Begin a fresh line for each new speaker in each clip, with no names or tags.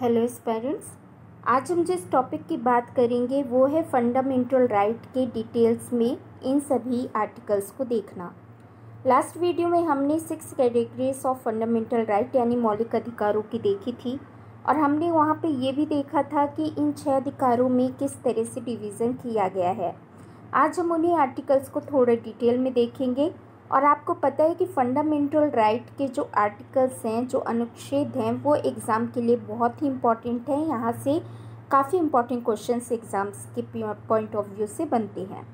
Hello स्पेरेंट्स आज हम जिस टॉपिक की बात करेंगे वो है फंडामेंटल राइट के डिटेल्स में इन सभी आर्टिकल्स को देखना। लास्ट वीडियो में हमने six categories of fundamental right यानी मौलिक अधिकारों की देखी थी और हमने वहाँ पे ये भी देखा था कि इन छह अधिकारों में किस तरह से डिवीज़न किया गया है। आज हम उन्हीं आर्टिकल्स को थोड़े डिटेल में देखेंगे और आपको पता है कि फंडामेंटल राइट के जो आर्टिकल्स हैं, जो अनुच्छेद हैं, वो एग्ज़ाम के लिए बहुत ही इंपॉर्टेंट हैं। यहाँ से काफ़ी इंपॉर्टेंट क्वेश्चन एग्ज़ाम्स के पॉइंट ऑफ़ व्यू से बनते हैं।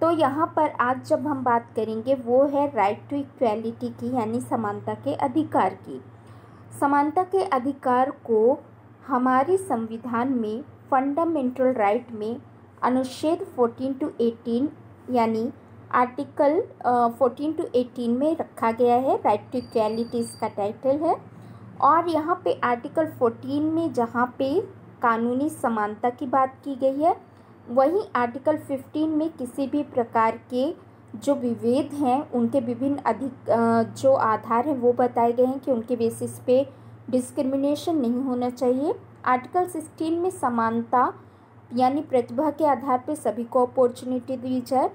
तो यहाँ पर आज जब हम बात करेंगे, वो है राइट टू इक्वेलिटी की, यानी समानता के अधिकार की। समानता के अधिकार को हमारे संविधान में फंडामेंटल राइट में अनुच्छेद फोर्टीन टू एटीन यानी आर्टिकल फोर्टीन टू एटीन में रखा गया है। राइट टू इक्वालिटी इसका टाइटल है। और यहाँ पे आर्टिकल फोर्टीन में जहाँ पे कानूनी समानता की बात की गई है, वहीं आर्टिकल फिफ्टीन में किसी भी प्रकार के जो विभेद हैं, उनके विभिन्न अधिक जो आधार हैं, वो बताए गए हैं कि उनके बेसिस पे डिस्क्रिमिनेशन नहीं होना चाहिए। आर्टिकल सिक्सटीन में समानता यानी प्रतिभा के आधार पर सभी को अपॉर्चुनिटी दी जाए।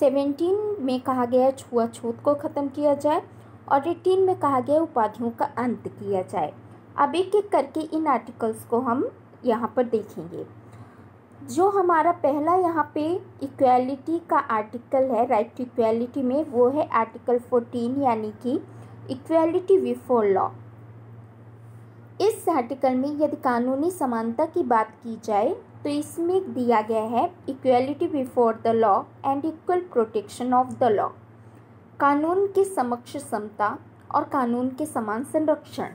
सेवेंटीन में कहा गया है छुआछूत को ख़त्म किया जाए और एटीन में कहा गया उपाधियों का अंत किया जाए। अब एक एक करके इन आर्टिकल्स को हम यहाँ पर देखेंगे। जो हमारा पहला यहाँ पे इक्वालिटी का आर्टिकल है राइट टू इक्वालिटी में, वो है आर्टिकल फोर्टीन यानी कि इक्वालिटी बिफोर लॉ इस आर्टिकल में यदि कानूनी समानता की बात की जाए तो इसमें दिया गया है equality before the law and equal protection of the law कानून के समक्ष समता और कानून के समान संरक्षण।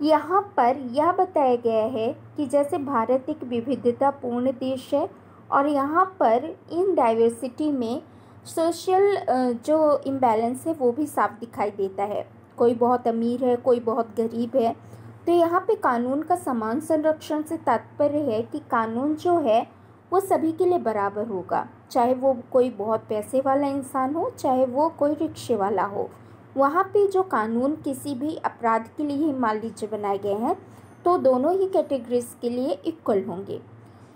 यहाँ पर यह बताया गया है कि जैसे भारत एक विविधतापूर्ण देश है और यहाँ पर इन डाइवर्सिटी में सोशल जो इम्बैलेंस है वो भी साफ़ दिखाई देता है। कोई बहुत अमीर है, कोई बहुत गरीब है तो यहाँ पे कानून का समान संरक्षण से तात्पर्य है कि कानून जो है, वो सभी के लिए बराबर होगा। चाहे वो कोई बहुत पैसे वाला इंसान हो, चाहे वो कोई रिक्शे वाला हो। वहाँ पे जो कानून किसी भी अपराध के लिए मान लीजिए बनाए गए हैं तो दोनों ही कैटेगरीज के लिए इक्वल होंगे।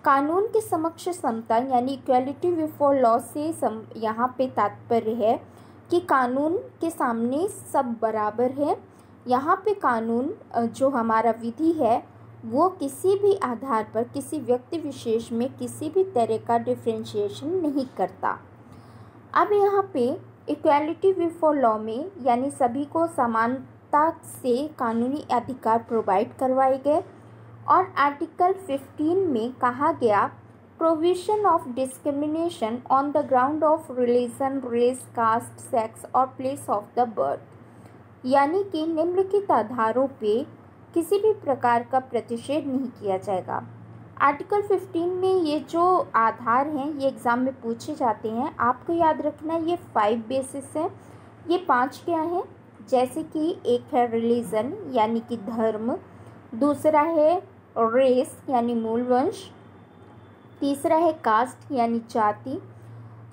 कानून के समक्ष समता यानी इक्वलिटी बिफोर लॉ से सम, यहाँ पे तात्पर्य है कि कानून के सामने सब बराबर है। यहाँ पे कानून जो हमारा विधि है, वो किसी भी आधार पर, किसी व्यक्ति विशेष में किसी भी तरह का डिफ्रेंशिएशन नहीं करता। अब यहाँ पे इक्वालिटी बिफोर लॉ में, यानी सभी को समानता से कानूनी अधिकार प्रोवाइड करवाए गए और आर्टिकल 15 में कहा गया provision of discrimination on the ground of religion race caste sex और प्लेस ऑफ़ द बर्थ यानी कि निम्नलिखित आधारों पे किसी भी प्रकार का प्रतिषेध नहीं किया जाएगा। आर्टिकल 15 में ये जो आधार हैं, ये एग्ज़ाम में पूछे जाते हैं। आपको याद रखना ये फाइव बेसिस हैं। ये पाँच क्या हैं? जैसे कि एक है रिलीजन यानी कि धर्म। दूसरा है रेस यानी मूल वंश तीसरा है कास्ट यानी जाति।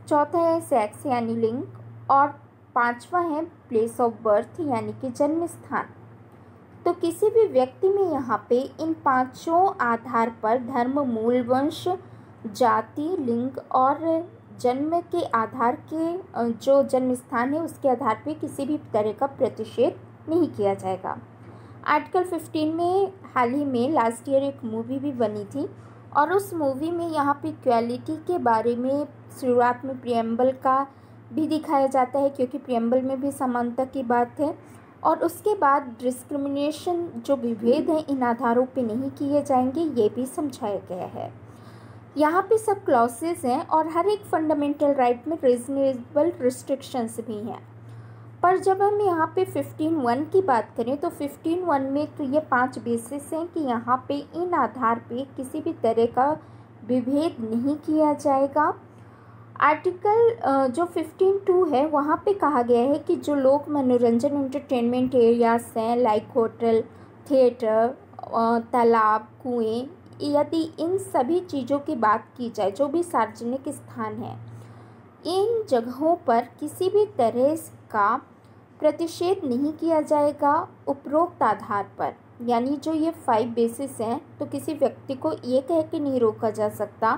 चौथा है सेक्स यानी लिंग। और पांचवा है प्लेस ऑफ़ बर्थ यानी कि जन्म स्थान तो किसी भी व्यक्ति में यहाँ पे इन पाँचों आधार पर धर्म, मूल, वंश, जाति, लिंग और जन्म के आधार के जो जन्म स्थान है उसके आधार पे किसी भी तरह का प्रतिषेध नहीं किया जाएगा। आर्टिकल 15 में, हाल ही में लास्ट ईयर एक मूवी भी बनी थी और उस मूवी में यहाँ पे इक्वालिटी के बारे में शुरुआत में प्रियम्बल का भी दिखाया जाता है क्योंकि प्रियम्बल में भी समानता की बात है और उसके बाद डिस्क्रिमिनेशन जो विभेद हैं, इन आधारों पे नहीं किए जाएँगे, ये भी समझाया गया है। यहाँ पे सब क्लॉसेस हैं और हर एक फंडामेंटल राइट में रीजनेबल रिस्ट्रिक्शंस भी हैं। पर जब हम यहाँ पे फिफ्टीन वन की बात करें तो फिफ्टीन वन में तो ये पाँच बेसिस हैं कि यहाँ पे इन आधार पे किसी भी तरह का विभेद नहीं किया जाएगा। आर्टिकल जो फिफ्टीन टू है, वहाँ पे कहा गया है कि जो लोग मनोरंजन इंटरटेनमेंट एरियाज़ हैं, लाइक होटल, थिएटर तालाब, कुएँ, यदि इन सभी चीज़ों की बात की जाए, जो भी सार्वजनिक स्थान हैं, इन जगहों पर किसी भी तरह का प्रतिषेध नहीं किया जाएगा उपरोक्त आधार पर। यानी जो ये फाइव बेसिस हैं तो किसी व्यक्ति को ये कह के नहीं रोका जा सकता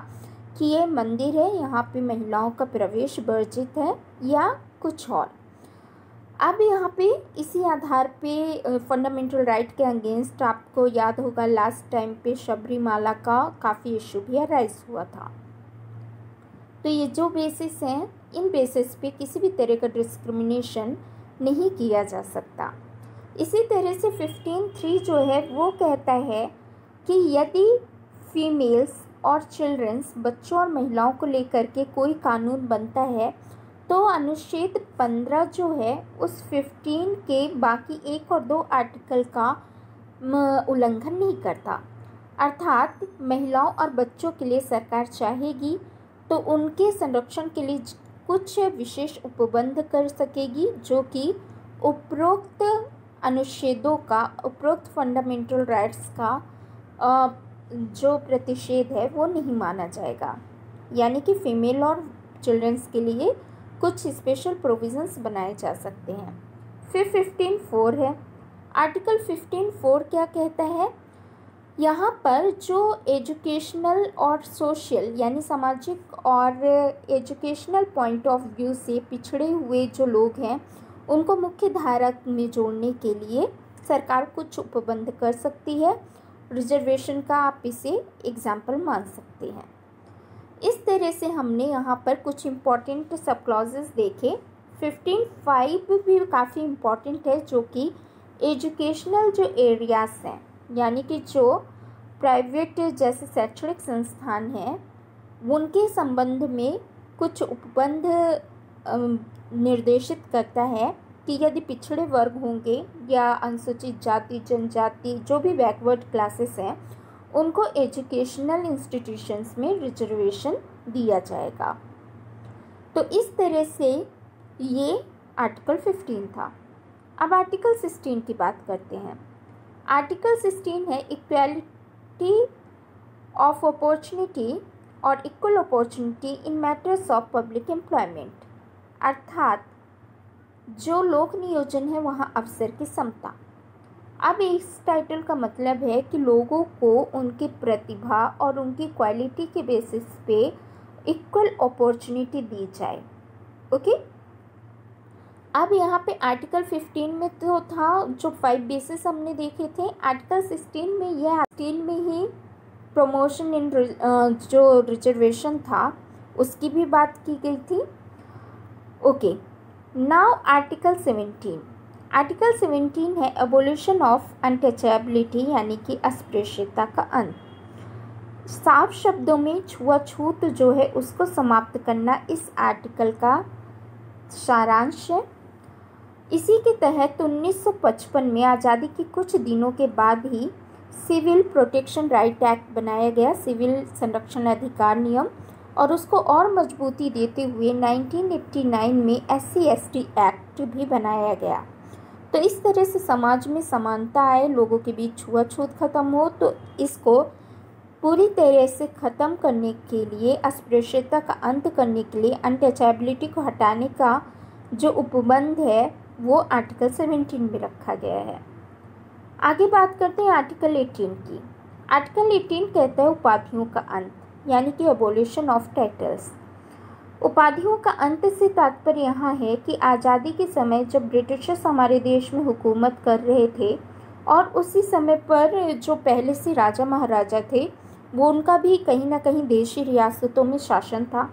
कि ये मंदिर है, यहाँ पे महिलाओं का प्रवेश वर्जित है या कुछ और। अब यहाँ पे इसी आधार पे फंडामेंटल राइट के अगेंस्ट आपको याद होगा लास्ट टाइम पे शबरीमाला का काफ़ी इशू भी अराइज हुआ था। तो ये जो बेसिस हैं, इन बेसिस पे किसी भी तरह का डिस्क्रिमिनेशन नहीं किया जा सकता। इसी तरह से फिफ्टीन थ्री जो है, वो कहता है कि यदि फीमेल्स और चिल्ड्रंस बच्चों और महिलाओं को लेकर के कोई कानून बनता है तो अनुच्छेद पंद्रह जो है, उस फिफ्टीन के बाकी एक और दो आर्टिकल का उल्लंघन नहीं करता। अर्थात, महिलाओं और बच्चों के लिए सरकार चाहेगी तो उनके संरक्षण के लिए कुछ विशेष उपबंध कर सकेगी, जो कि उपरोक्त अनुच्छेदों का, उपरोक्त फंडामेंटल राइट्स का जो प्रतिषेध है वो नहीं माना जाएगा। यानी कि फीमेल और चिल्ड्रंस के लिए कुछ स्पेशल प्रोविज़न्स बनाए जा सकते हैं। फिर फिफ्टीन फोर है। आर्टिकल फिफ्टीन फोर क्या कहता है? यहाँ पर जो एजुकेशनल और सोशल यानी सामाजिक और एजुकेशनल पॉइंट ऑफ़ व्यू से पिछड़े हुए जो लोग हैं, उनको मुख्य धारा में जोड़ने के लिए सरकार कुछ उपबंध कर सकती है। रिजर्वेशन का आप इसे एग्ज़ाम्पल मान सकते हैं। इस तरह से हमने यहाँ पर कुछ इंपॉर्टेंट सब क्लॉजेस देखे। फिफ्टीन फाइव भी काफ़ी इंपॉर्टेंट है जो कि एजुकेशनल जो एरियाज़ हैं, यानी कि जो प्राइवेट जैसे शैक्षणिक संस्थान हैं, उनके संबंध में कुछ उपबंध निर्देशित करता है। कि यदि पिछड़े वर्ग होंगे या अनुसूचित जाति, जनजाति, जो भी बैकवर्ड क्लासेस हैं, उनको एजुकेशनल इंस्टीट्यूशंस में रिजर्वेशन दिया जाएगा। तो इस तरह से ये आर्टिकल फिफ्टीन था। अब आर्टिकल सिक्सटीन की बात करते हैं। आर्टिकल सिक्सटीन है इक्वालिटी ऑफ़ अपॉर्चुनिटी और equal opportunity in matters of public employment अर्थात जो लोक नियोजन है, वहाँ अवसर की समता। अब इस टाइटल का मतलब है कि लोगों को उनकी प्रतिभा और उनकी क्वालिटी के बेसिस पे इक्वल अपॉर्चुनिटी दी जाए। ओके अब यहाँ पे आर्टिकल फिफ्टीन में तो था, जो फाइव बेसिस हमने देखे थे। आर्टिकल सिक्सटीन में यह स्टील में ही प्रमोशन इन जो रिजर्वेशन था, उसकी भी बात की गई थी। Okay now article seventeen article seventeen है एबोल्यूशन ऑफ़ अनटचेबिलिटी यानी कि अस्पृश्यता का अंत. साफ़ शब्दों में छुआछूत जो है उसको समाप्त करना इस आर्टिकल का सारांश है. इसी के तहत 1955 में आज़ादी के कुछ दिनों के बाद ही सिविल प्रोटेक्शन राइट एक्ट बनाया गया. सिविल संरक्षण अधिकार नियम और उसको और मजबूती देते हुए 1989 में S C S T act भी बनाया गया। तो इस तरह से समाज में समानता आए, लोगों के बीच छुआछूत ख़त्म हो तो इसको पूरी तरह से ख़त्म करने के लिए, अस्पृश्यता का अंत करने के लिए अनटचेबिलिटी को हटाने का जो उपबंध है, वो आर्टिकल सेवेंटीन में रखा गया है। आगे बात करते हैं आर्टिकल एटीन की। आर्टिकल एटीन कहता है उपाधियों का अंत। यानी कि एबोल्यूशन ऑफ़ टाइटल्स उपाधियों का अंत से तात्पर्य यहाँ है कि आज़ादी के समय जब ब्रिटिशर्स हमारे देश में हुकूमत कर रहे थे और उसी समय पर जो पहले से राजा महाराजा थे, वो उनका भी कहीं ना कहीं देशी रियासतों में शासन था।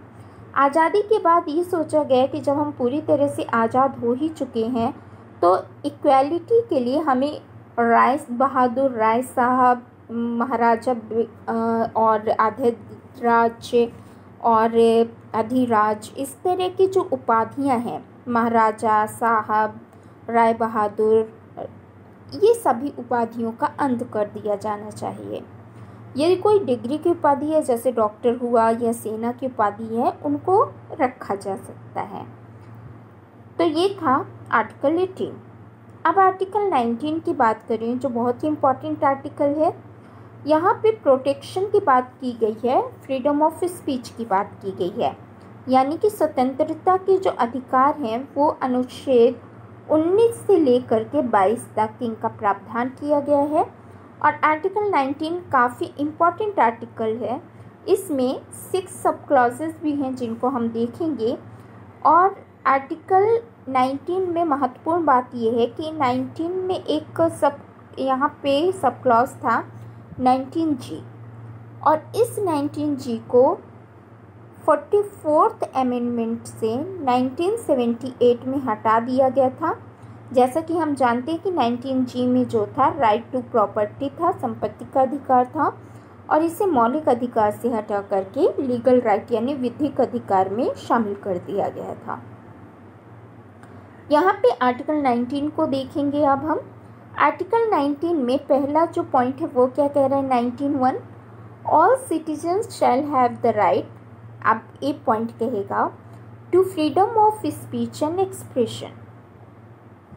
आज़ादी के बाद ये सोचा गया कि जब हम पूरी तरह से आज़ाद हो ही चुके हैं तो इक्वालिटी के लिए हमें राय बहादुर राय साहब महाराजा और आधे राज्य और अधिराज, इस तरह की जो उपाधियाँ हैं, महाराजा साहब, राय बहादुर, ये सभी उपाधियों का अंत कर दिया जाना चाहिए। यदि कोई डिग्री की उपाधि है, जैसे डॉक्टर हुआ या सेना की उपाधि है, उनको रखा जा सकता है। तो ये था आर्टिकल एटीन। अब आर्टिकल नाइनटीन की बात करें, जो बहुत ही इम्पोर्टेंट आर्टिकल है यहाँ पे प्रोटेक्शन की बात की गई है फ्रीडम ऑफ़ स्पीच की बात की गई है। यानी कि स्वतंत्रता के जो अधिकार हैं, वो अनुच्छेद 19 से लेकर के 22 तक इनका प्रावधान किया गया है। और आर्टिकल 19 काफ़ी इंपॉर्टेंट आर्टिकल है। इसमें सिक्स सब क्लॉजेस भी हैं जिनको हम देखेंगे। और आर्टिकल 19 में महत्वपूर्ण बात यह है कि 19 में एक सब यहाँ पे सब क्लॉज था। 19 जी। और इस 19 जी को फोर्टी फोर्थ अमेंडमेंट से 1978 में हटा दिया गया था। जैसा कि हम जानते हैं कि 19 जी में जो था राइट टू प्रॉपर्टी था, संपत्ति का अधिकार था, और इसे मौलिक अधिकार से हटा करके लीगल राइट यानी विधिक अधिकार में शामिल कर दिया गया था। यहाँ पे आर्टिकल 19 को देखेंगे अब हम। आर्टिकल 19 में पहला जो पॉइंट है, वो क्या कह रहा है? Nineteen one all citizens shall have the right अब एक पॉइंट कहेगा to freedom of speech and expression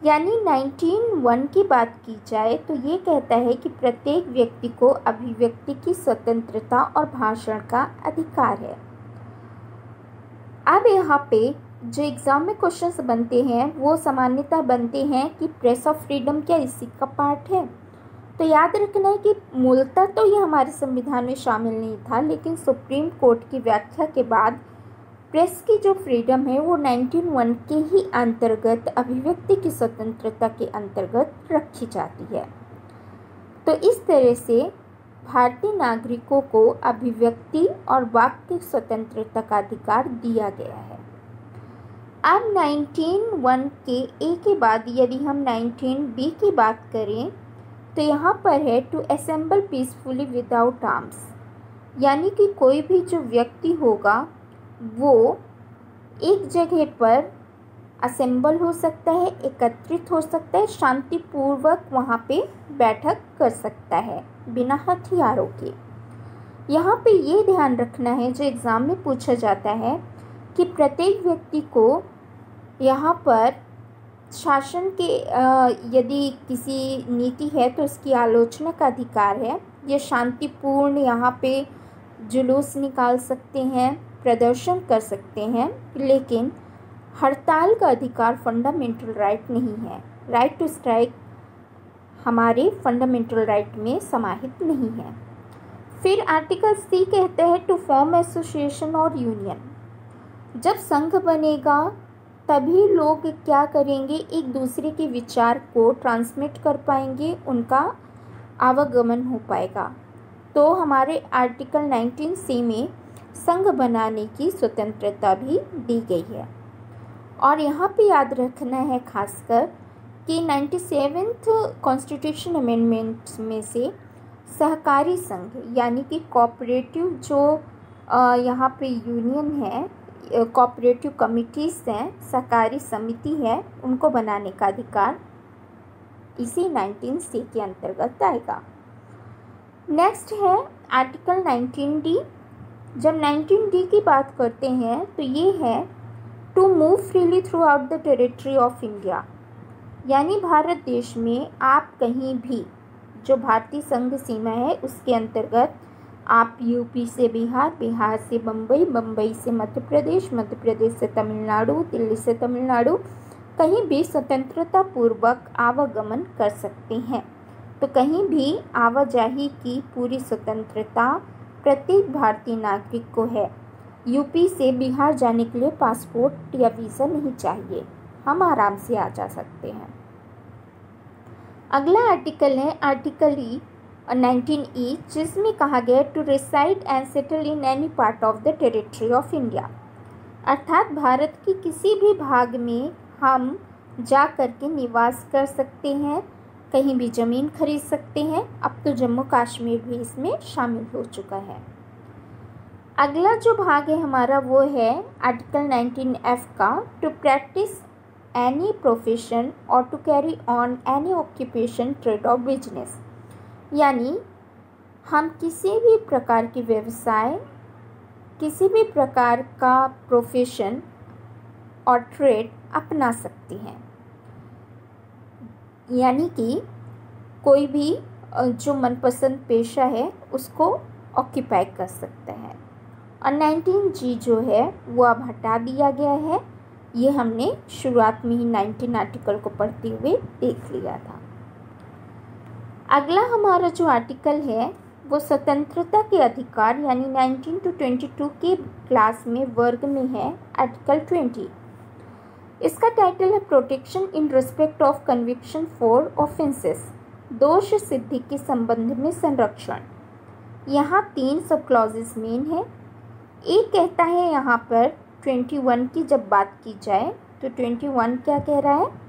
यानी नाइनटीन वन की बात की जाए तो ये कहता है कि प्रत्येक व्यक्ति को अभिव्यक्ति की स्वतंत्रता और भाषण का अधिकार है। अब यहाँ पे जो एग्ज़ाम में क्वेश्चंस बनते हैं, वो सामान्यतः बनते हैं कि प्रेस ऑफ़ फ्रीडम क्या इसी का पार्ट है? तो याद रखना है कि मूलतः तो ये हमारे संविधान में शामिल नहीं था, लेकिन सुप्रीम कोर्ट की व्याख्या के बाद प्रेस की जो फ्रीडम है, वो 1901 के ही अंतर्गत, अभिव्यक्ति की स्वतंत्रता के अंतर्गत रखी जाती है। तो इस तरह से भारतीय नागरिकों को अभिव्यक्ति और वाक्य स्वतंत्रता का अधिकार दिया गया है। अब 1901 के ए के बाद यदि हम 19 बी की बात करें तो यहाँ पर है to assemble peacefully without arms यानी कि कोई भी जो व्यक्ति होगा, वो एक जगह पर असेंबल हो सकता है, एकत्रित हो सकता है, शांतिपूर्वक वहाँ पे बैठक कर सकता है, बिना हथियारों के। यहाँ पे ये ध्यान रखना है, जो एग्ज़ाम में पूछा जाता है, कि प्रत्येक व्यक्ति को यहाँ पर शासन के यदि किसी नीति है तो उसकी आलोचना का अधिकार है। ये शांतिपूर्ण यहाँ पे जुलूस निकाल सकते हैं, प्रदर्शन कर सकते हैं, लेकिन हड़ताल का अधिकार फंडामेंटल राइट नहीं है। राइट टू स्ट्राइक हमारे फंडामेंटल राइट में समाहित नहीं है। फिर आर्टिकल सी कहते हैं टू फॉर्म एसोसिएशन और यूनियन जब संघ बनेगा तभी लोग क्या करेंगे? एक दूसरे के विचार को ट्रांसमिट कर पाएँगे, उनका आवागमन हो पाएगा। तो हमारे आर्टिकल 19 सी में संघ बनाने की स्वतंत्रता भी दी गई है। और यहाँ पे याद रखना है खासकर कि नाइन्टी सेवेंथ कॉन्स्टिट्यूशन अमेंडमेंट में से सहकारी संघ, यानी कि कॉपरेटिव जो यहाँ पे यूनियन है कोऑपरेटिव कमिटीज़ हैं, सहकारी समिति है, उनको बनाने का अधिकार इसी नाइनटीन सी के अंतर्गत आएगा। नेक्स्ट है आर्टिकल नाइनटीन डी जब नाइनटीन डी की बात करते हैं तो ये है to move freely throughout the territory of India यानी भारत देश में आप कहीं भी, जो भारतीय संघ सीमा है, उसके अंतर्गत आप यूपी से बिहार बिहार से बम्बई बम्बई से मध्य प्रदेश मध्य प्रदेश से तमिलनाडु, दिल्ली से तमिलनाडु, कहीं भी स्वतंत्रता पूर्वक आवागमन कर सकते हैं। तो कहीं भी आवाजाही की पूरी स्वतंत्रता प्रत्येक भारतीय नागरिक को है। यूपी से बिहार जाने के लिए पासपोर्ट या वीज़ा नहीं चाहिए। हम आराम से आ जा सकते हैं। अगला आर्टिकल है आर्टिकल ई नाइनटीन ई, जिसमें कहा गया to reside and settle in any part of the territory of India अर्थात भारत के किसी भी भाग में हम जा कर के निवास कर सकते हैं, कहीं भी ज़मीन खरीद सकते हैं, अब तो जम्मू कश्मीर भी इसमें शामिल हो चुका है। अगला जो भाग है हमारा वो है आर्टिकल 19 एफ़ का टू प्रैक्टिस एनी प्रोफेशन और to carry on any occupation trade और बिज़नेस यानी हम किसी भी प्रकार की व्यवसाय, किसी भी प्रकार का प्रोफेशन और ट्रेड अपना सकती हैं। यानी कि कोई भी जो मनपसंद पेशा है, उसको ऑक्यूपाई कर सकते हैं। और नाइनटीन जी जो है, वो अब हटा दिया गया है। ये हमने शुरुआत में ही नाइनटीन आर्टिकल को पढ़ते हुए देख लिया था। अगला हमारा जो आर्टिकल है, वो स्वतंत्रता के अधिकार यानी 19 टू 22 के क्लास में वर्ग में है आर्टिकल 20 इसका टाइटल है protection in respect of conviction for offences दोष सिद्धि के संबंध में संरक्षण. यहाँ तीन सब क्लॉजेस मेन है. एक कहता है यहाँ पर 21 की जब बात की जाए तो 21 क्या कह रहा है?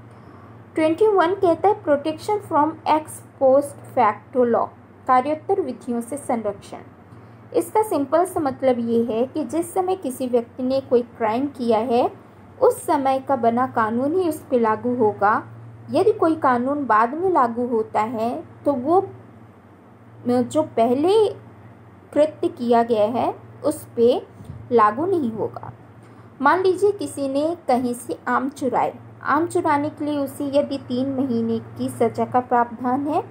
21 कहता है protection from ex post facto law कार्योत्तर विधियों से संरक्षण। इसका सिंपल सा मतलब ये है कि जिस समय किसी व्यक्ति ने कोई क्राइम किया है, उस समय का बना कानून ही उस पर लागू होगा। यदि कोई कानून बाद में लागू होता है तो वो, जो पहले कृत्य किया गया है, उस पर लागू नहीं होगा। मान लीजिए किसी ने कहीं से आम चुराए। आम चुराने के लिए उसे यदि तीन महीने की सज़ा का प्रावधान है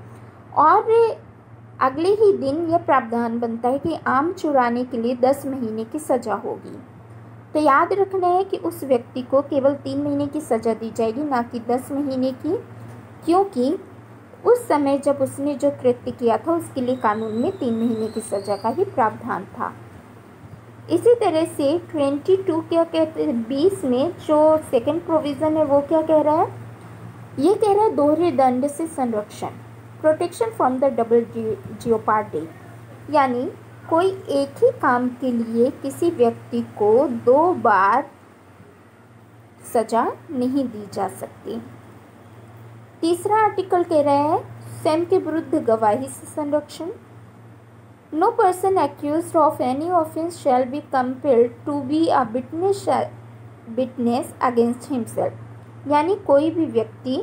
और अगले ही दिन यह प्रावधान बनता है कि आम चुराने के लिए दस महीने की सज़ा होगी। तो याद रखना है कि उस व्यक्ति को केवल तीन महीने की सज़ा दी जाएगी, ना कि दस महीने की, क्योंकि उस समय जब उसने जो कृत्य किया था, उसके लिए कानून में तीन महीने की सज़ा का ही प्रावधान था। इसी तरह से ट्वेंटी टू क्या कहते हैं, बीस में जो सेकंड प्रोविज़न है, वो क्या कह रहा है? ये कह रहा है दोहरे दंड से संरक्षण protection from the double jeopardy यानी कोई एक ही काम के लिए किसी व्यक्ति को दो बार सजा नहीं दी जा सकती। तीसरा आर्टिकल कह रहा है सेम के विरुद्ध गवाही से संरक्षण No person accused of any offense shall be compelled to be a witness witness against himself. यानी कोई भी व्यक्ति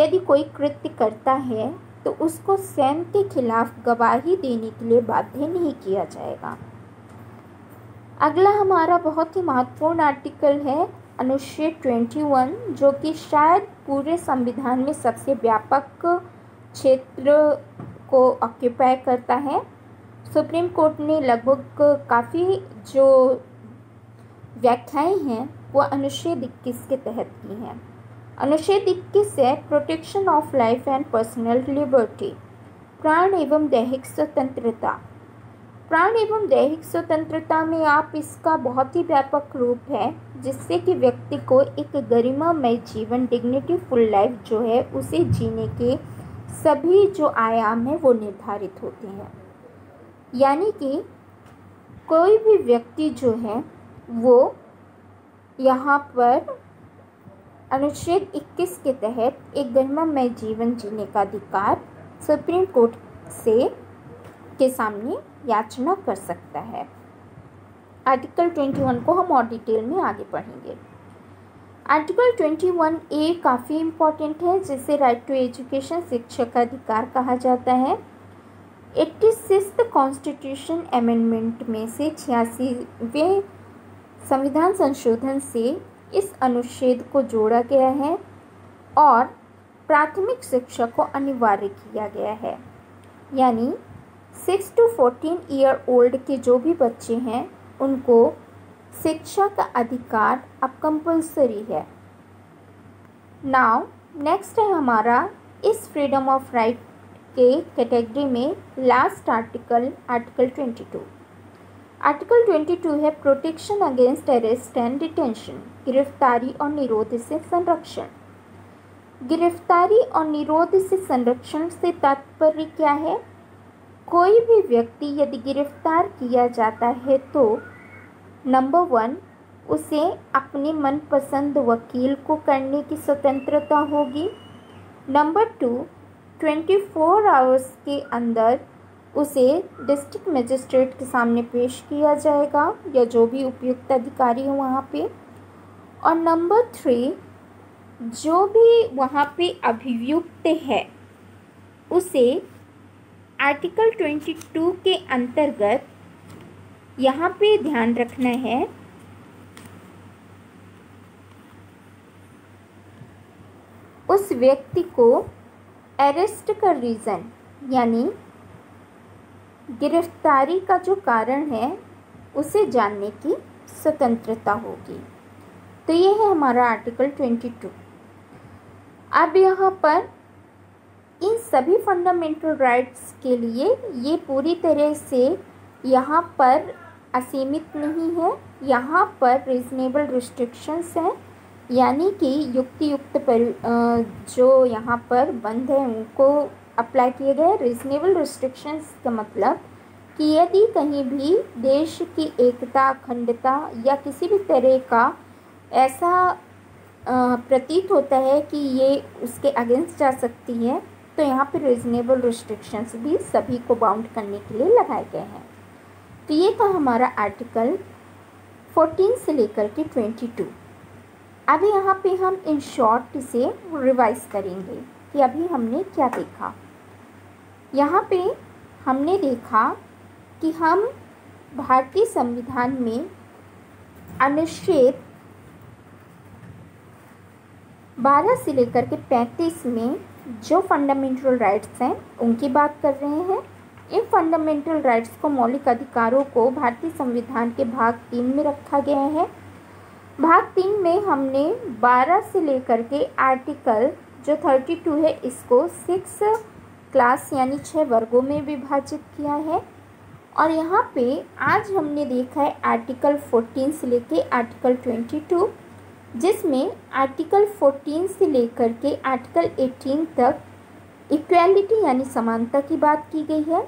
यदि कोई कृत्य करता है तो उसको स्वयं के खिलाफ गवाही देने के लिए बाध्य नहीं किया जाएगा। अगला हमारा बहुत ही महत्वपूर्ण आर्टिकल है, अनुच्छेद 21 जो कि शायद पूरे संविधान में सबसे व्यापक क्षेत्र को ऑक्यूपाई करता है। सुप्रीम कोर्ट ने लगभग काफ़ी जो व्याख्याएँ हैं, वो अनुच्छेद इक्कीस के तहत की हैं। अनुच्छेद इक्कीस है protection of life and personal liberty प्राण एवं दैहिक स्वतंत्रता। प्राण एवं दैहिक स्वतंत्रता में आप इसका बहुत ही व्यापक रूप है, जिससे कि व्यक्ति को एक गरिमामय जीवन डिग्निटी फुल लाइफ जो है, उसे जीने के सभी जो आयाम हैं, वो निर्धारित होते हैं। यानी कि कोई भी व्यक्ति जो है, वो यहाँ पर अनुच्छेद 21 के तहत एक गरिमामय जीवन जीने का अधिकार सुप्रीम कोर्ट से के सामने याचना कर सकता है। आर्टिकल 21 को हम और डिटेल में आगे पढ़ेंगे। आर्टिकल 21 ए काफ़ी इंपॉर्टेंट है, जिसे राइट टू एजुकेशन शिक्षा का अधिकार कहा जाता है। एट्टी सिक्स कॉन्स्टिट्यूशन अमेंडमेंट में से छियासीवें संविधान संशोधन से इस अनुच्छेद को जोड़ा गया है और प्राथमिक शिक्षा को अनिवार्य किया गया है। यानी six to fourteen year old के जो भी बच्चे हैं, उनको शिक्षा का अधिकार अब कंपलसरी है। नाउ नेक्स्ट है हमारा इस फ्रीडम ऑफ़ राइट के कैटेगरी में लास्ट आर्टिकल आर्टिकल 22 आर्टिकल 22 है protection against arrest and detention गिरफ्तारी और निरोध से संरक्षण. गिरफ्तारी और निरोध से संरक्षण से तात्पर्य क्या है? कोई भी व्यक्ति यदि गिरफ़्तार किया जाता है तो नंबर वन उसे अपने मनपसंद वकील को करने की स्वतंत्रता होगी. Number two twenty four hours के अंदर उसे डिस्ट्रिक्ट मजिस्ट्रेट के सामने पेश किया जाएगा, या जो भी उपयुक्त अधिकारी हो वहाँ पे। और नंबर थ्री जो भी वहाँ पे अभियुक्त है, उसे आर्टिकल ट्वेंटी टू के अंतर्गत यहाँ पे ध्यान रखना है। उस व्यक्ति को अरेस्ट का रीज़न, यानी गिरफ्तारी का जो कारण है, उसे जानने की स्वतंत्रता होगी। तो ये है हमारा आर्टिकल ट्वेंटी टू। अब यहाँ पर इन सभी फंडामेंटल राइट्स के लिए ये पूरी तरह से यहाँ पर असीमित नहीं है, यहाँ पर रिजनेबल रिस्ट्रिक्शंस हैं। यानी कि युक्ति युक्त पर जो यहाँ पर बंद है, उनको अप्लाई किए गए रिजनेबल रिस्ट्रिक्शंस का मतलब कि यदि कहीं भी देश की एकता, अखंडता या किसी भी तरह का ऐसा प्रतीत होता है कि ये उसके अगेंस्ट जा सकती है तो यहाँ पर रिजनेबल रिस्ट्रिक्शंस भी सभी को बाउंड करने के लिए लगाए गए हैं। तो ये था हमारा आर्टिकल 14 से लेकर के 22 अभी यहाँ पे हम इन शॉर्ट से रिवाइज करेंगे कि अभी हमने क्या देखा। यहाँ पे हमने देखा कि हम भारतीय संविधान में अनुच्छेद बारह से लेकर के पैंतीस में जो फंडामेंटल राइट्स हैं, उनकी बात कर रहे हैं। इन फंडामेंटल राइट्स को मौलिक अधिकारों को भारतीय संविधान के भाग तीन में रखा गया है। भाग तीन में हमने बारह से लेकर के आर्टिकल, जो थर्टी टू है, इसको सिक्स क्लास यानी छः वर्गों में विभाजित किया है। और यहाँ पे आज हमने देखा है आर्टिकल फोर्टीन से लेके आर्टिकल ट्वेंटी टू जिसमें आर्टिकल फोर्टीन से लेकर के आर्टिकल एटीन तक इक्वेलिटी यानी समानता की बात की गई है।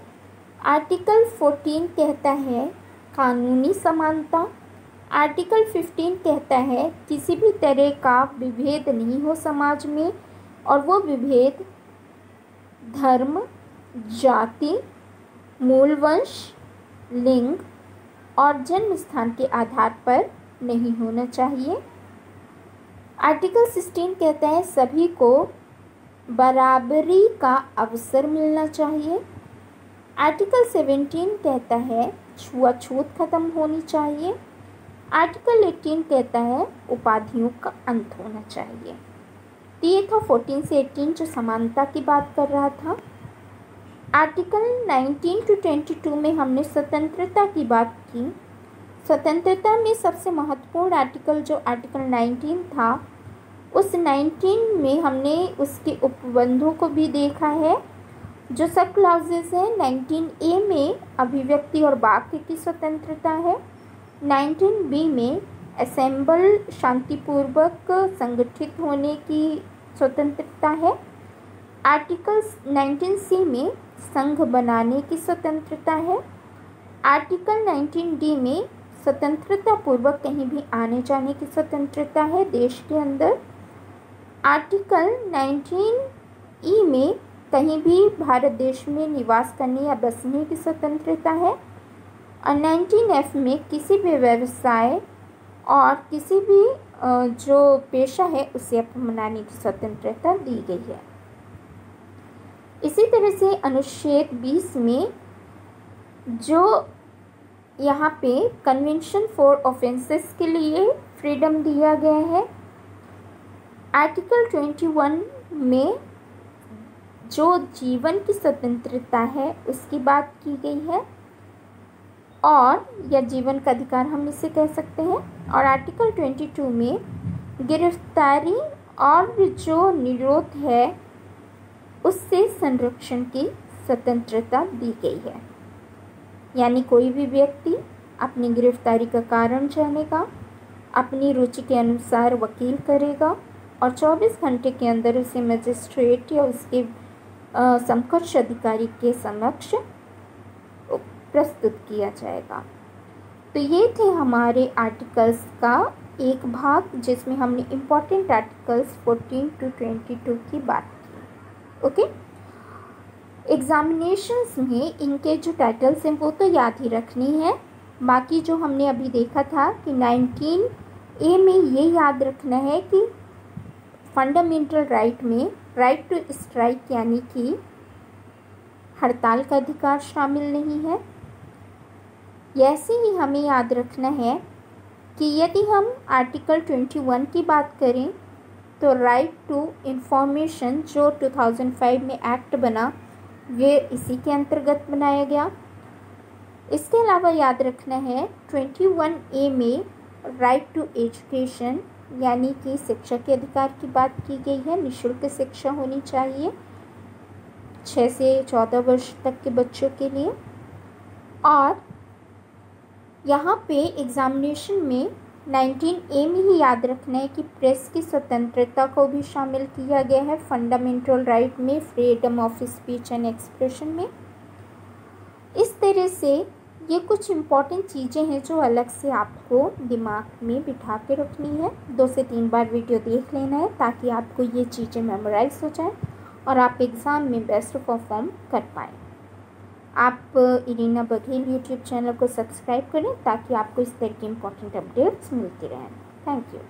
आर्टिकल फोर्टीन कहता है कानूनी समानता आर्टिकल फिफ्टीन कहता है, किसी भी तरह का विभेद नहीं हो समाज में, और वो विभेद धर्म, जाति मूल वंश लिंग और जन्म स्थान के आधार पर नहीं होना चाहिए। आर्टिकल सिक्सटीन कहता है, सभी को बराबरी का अवसर मिलना चाहिए। आर्टिकल सेवेंटीन कहता है, छुआछूत खत्म होनी चाहिए। आर्टिकल एटीन कहता है, उपाधियों का अंत होना चाहिए। तो ये था फोर्टीन से एटीन जो समानता की बात कर रहा था। आर्टिकल 19 टू 22 में हमने स्वतंत्रता की बात की। स्वतंत्रता में सबसे महत्वपूर्ण आर्टिकल जो आर्टिकल 19 था, उस 19 में हमने उसके उपबंधों को भी देखा है, जो सब क्लाउजेज हैं। 19 ए में अभिव्यक्ति और वाक्य की स्वतंत्रता है। 19 बी में असेंबल शांतिपूर्वक संगठित होने की स्वतंत्रता है। आर्टिकल 19 सी में संघ बनाने की स्वतंत्रता है। आर्टिकल 19 डी में स्वतंत्रता पूर्वक कहीं भी आने जाने की स्वतंत्रता है देश के अंदर। आर्टिकल 19 ई में कहीं भी भारत देश में निवास करने या बसने की स्वतंत्रता है। और 19 एफ़ में किसी भी व्यवसाय और किसी भी जो पेशा है, उसे अपनाने की स्वतंत्रता दी गई है। इसी तरह से अनुच्छेद 20 में जो यहाँ पे कन्वेंशन फॉर ऑफेंसेस के लिए फ्रीडम दिया गया है आर्टिकल 21 में जो जीवन की स्वतंत्रता है, उसकी बात की गई है। और या जीवन का अधिकार हम इसे कह सकते हैं। और आर्टिकल 22 में गिरफ्तारी और जो निरोध है, उससे संरक्षण की स्वतंत्रता दी गई है। यानी कोई भी व्यक्ति अपनी गिरफ्तारी का कारण जानेगा, अपनी रुचि के अनुसार वकील करेगा और 24 घंटे के अंदर उसे मजिस्ट्रेट या उसके समकक्ष अधिकारी के समक्ष प्रस्तुत किया जाएगा। तो ये थे हमारे आर्टिकल्स का एक भाग जिसमें हमने इंपॉर्टेंट आर्टिकल्स 14 टू 22 की बात की। ओके? एग्ज़ामिनेशंस में इनके जो टाइटल्स हैं वो तो याद ही रखनी है। बाकी जो हमने अभी देखा था कि नाइनटीन ए में ये याद रखना है कि फंडामेंटल राइट में राइट टू स्ट्राइक यानी कि हड़ताल का अधिकार शामिल नहीं है। ऐसे ही हमें याद रखना है कि यदि हम आर्टिकल ट्वेंटी वन की बात करें तो राइट टू इंफॉर्मेशन जो 2005 में एक्ट बना, ये इसी के अंतर्गत बनाया गया। इसके अलावा याद रखना है 21 ए में राइट टू एजुकेशन यानी कि शिक्षा के अधिकार की बात की गई है, निशुल्क शिक्षा होनी चाहिए छः से चौदह वर्ष तक के बच्चों के लिए। और यहाँ पे एग्ज़ामिनेशन में नाइनटीन ए में ही याद रखना है कि प्रेस की स्वतंत्रता को भी शामिल किया गया है फंडामेंटल राइट में freedom of speech and expression में। इस तरह से ये कुछ इंपॉर्टेंट चीज़ें हैं जो अलग से आपको दिमाग में बिठा के रखनी है। दो से तीन बार वीडियो देख लेना है ताकि आपको ये चीज़ें मेमोराइज हो जाए और आप एग्ज़ाम में बेस्ट परफॉर्म कर पाएँ। आप, इरीना बघेल यूट्यूब चैनल को सब्सक्राइब करें ताकि आपको इस तरह की इम्पोर्टेंट अपडेट्स मिलती रहें। Thank you